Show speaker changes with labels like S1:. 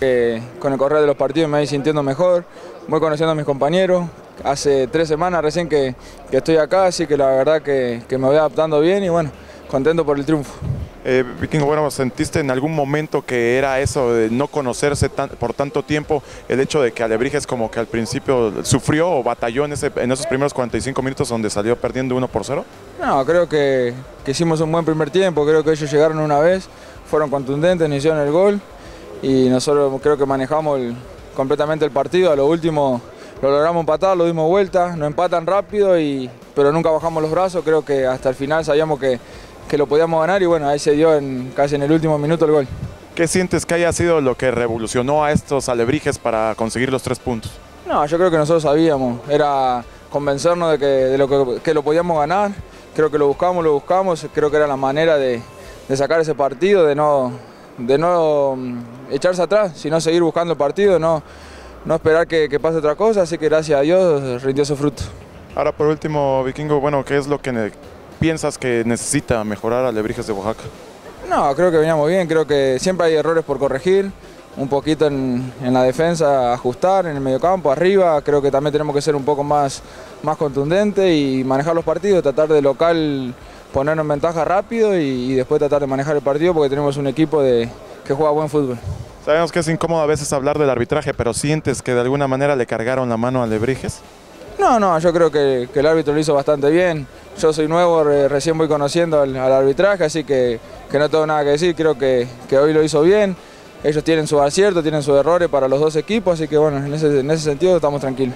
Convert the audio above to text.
S1: Eh, con el correr de los partidos me voy sintiendo mejor, voy conociendo a mis compañeros. Hace tres semanas recién que, que estoy acá, así que la verdad que, que, me voy adaptando bien y bueno, contento por el triunfo.
S2: Eh, Vikingo, bueno, ¿sentiste en algún momento que era eso de no conocerse tan, por tanto tiempo, el hecho de que Alebrijes como que al principio sufrió o batalló en, ese, en esos primeros 45 minutos donde salió perdiendo 1 por 0?
S1: No, creo que, que hicimos un buen primer tiempo, creo que ellos llegaron una vez, fueron contundentes, nos hicieron el gol y nosotros creo que manejamos el, completamente el partido. A lo último lo logramos empatar, lo dimos vuelta, nos empatan rápido, y, pero nunca bajamos los brazos. Creo que hasta el final sabíamos que, que lo podíamos ganar y bueno, ahí se dio en, casi en el último minuto el gol.
S2: ¿Qué sientes que haya sido lo que revolucionó a estos alebrijes para conseguir los tres puntos?
S1: No, yo creo que nosotros sabíamos, era convencernos de que, de lo que, que lo podíamos ganar. Creo que lo buscamos, lo buscamos, creo que era la manera de, de sacar ese partido, de no, de no mm, echarse atrás, sino seguir buscando el partido, no, no esperar que, que, pase otra cosa, así que gracias a Dios rindió su fruto.
S2: Ahora por último, Vikingo, bueno, ¿qué es lo que piensas que necesita mejorar a Lebrijes de Oaxaca?
S1: No, creo que veníamos bien, creo que siempre hay errores por corregir, un poquito en, en la defensa, ajustar, en el mediocampo, arriba, creo que también tenemos que ser un poco más, más contundentes y manejar los partidos, tratar de local ponernos en ventaja rápido y, y, después tratar de manejar el partido porque tenemos un equipo de, que juega buen fútbol.
S2: Sabemos que es incómodo a veces hablar del arbitraje, pero ¿sientes que de alguna manera le cargaron la mano a Lebrijes?
S1: No, no, yo creo que, que, el árbitro lo hizo bastante bien. Yo soy nuevo, recién voy conociendo al, al arbitraje, así que, que, no tengo nada que decir. Creo que, que, hoy lo hizo bien. Ellos tienen su acierto, tienen sus errores para los dos equipos, así que bueno, en ese, en ese sentido estamos tranquilos.